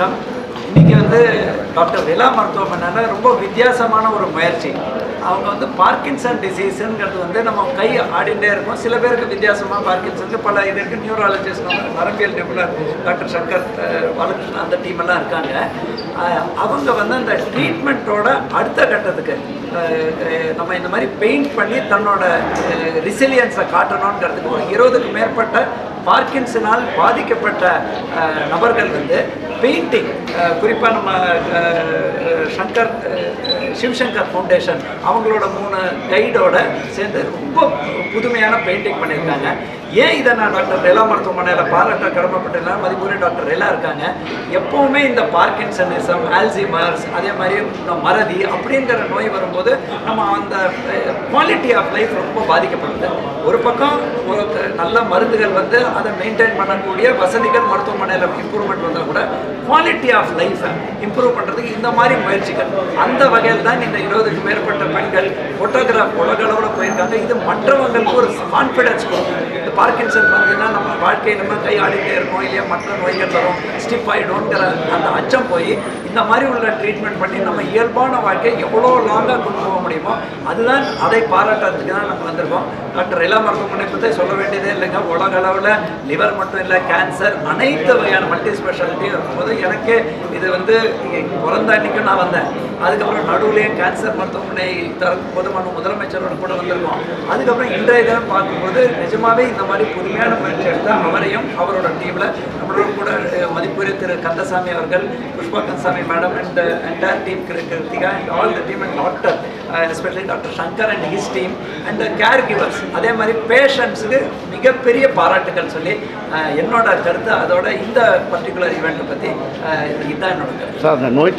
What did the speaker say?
வணக்கம். இன்றைக்கி வந்து டாக்டர் விலா மருத்துவமனையில் ரொம்ப வித்தியாசமான ஒரு முயற்சி. அவங்க வந்து பார்க்கின்சன் டிசீஸுங்கிறது வந்து நம்ம கை ஆடிண்டே இருக்கும். சில பேருக்கு வித்தியாசமாக பார்க்கின்சனுக்கு பல இது இருக்குது நியூராலஜிஸ்ட் நம்ம நரம்பியல் நிபுணர் டாக்டர் சங்கர் அஹ், பாலகிருஷ்ணன் அந்த டீம் எல்லாம் இருக்காங்க. அவங்க வந்து அந்த ட்ரீட்மெண்ட்டோட அடுத்த கட்டத்துக்கு நம்ம இந்த மாதிரி பெயிண்ட் பண்ணி தன்னோட ரிசிலியன்ஸை காட்டணுங்கிறதுக்கு ஒரு இருபதுக்கு மேற்பட்ட பார்க்கின்சனால் பாதிக்கப்பட்ட நபர்கள் வந்து பெயிண்டிங் குறிப்பாக நம்ம சங்கர் சிவசங்கர் ஃபவுண்டேஷன் அவங்களோட மூணு கைடோட சேர்ந்து ரொம்ப புதுமையான பெயிண்டிங் பண்ணியிருக்காங்க. ஏன் இதை நான் டாக்டர் ரெலா மருத்துவமனையில் பாராட்ட கடமைப்பட்டிருந்தா மதிப்புரிய டாக்டர் ரெலா இருக்காங்க. எப்போவுமே இந்த பார்க்கின்சனிசம் ஆல்சிமர்ஸ் அதே மாதிரி இந்த மறதி அப்படிங்கிற நோய் வரும்போது நம்ம அந்த குவாலிட்டி ஆஃப் லைஃப் ரொம்ப பாதிக்கப்படுது. ஒரு பக்கம் ஒரு நல்ல மருந்துகள் வந்து அதை மெயின்டைன் பண்ணக்கூடிய வசதிகள் மருத்துவமனையில் இம்ப்ரூவ்மெண்ட் வந்தால் கூட குவாலிட்டி ஆஃப் லைஃப்பை இம்ப்ரூவ் பண்ணுறதுக்கு இந்த மாதிரி முயற்சிகள். அந்த வகையில் தான் இந்த இருபதுக்கு மேற்பட்ட பெண்கள் ஃபோட்டோகிராஃப் உலக அளவில் போயிருக்காங்க. இது மற்றவங்களுக்கு ஒரு கான்ஃபிடன்ஸ் கொடுக்கும். பார்க்கின்சன் பார்த்தீங்கன்னா நம்ம வாழ்க்கையை நம்ம கை இருக்கோம் இல்லையா மற்ற நோய்கள் வரும் ஸ்டிப் ஆகிடும்ங்கிற அந்த அச்சம் போய் இந்த மாதிரி உள்ள ட்ரீட்மெண்ட் பண்ணி நம்ம இயல்பான வாழ்க்கையை எவ்வளோ லாங்காக கொண்டு போக முடியுமோ அதுதான் அதை பாராட்டுறதுக்கு தான் நம்ம வந்திருக்கோம். டாக்டர் எல்லா மருத்துவமனை பற்றி சொல்ல வேண்டியதே இல்லைங்க. உலக அளவில் லிவர் மட்டும் இல்லை கேன்சர் அனைத்து வகையான மல்டி ஸ்பெஷாலிட்டியும் இருக்கும்போது எனக்கே இது வந்து பிறந்த அன்னைக்கும் நான் வந்தேன். அதுக்கப்புறம் நடுவுலேயே கேன்சர் மருத்துவமனை திறக்கும் போது நம்ம முதலமைச்சரோட கூட வந்திருக்கோம். அதுக்கப்புறம் இன்றைய தினம் பார்க்கும்போது நிஜமாவே இந்த மாதிரி புதுமையான முயற்சி எடுத்தால் அவரையும் அவரோட டீமில் நம்மளோட கூட அஹ், மதிப்புரிய திரு கந்தசாமி அவர்கள் Pushpa Kandasamy madam and entire team Krithika and all the team and doctor especially doctor Shankar and his team and care givers அதே மாதிரி பேஷண்ட்ஸுக்கு மிகப்பெரிய பாராட்டுகள் சொல்லி uh, என்னோட கருத்து அதோட இந்த பர்டிகுலர் ஈவெண்ட்டை பற்றி இதுதான் என்னோட கருத்து. நோய்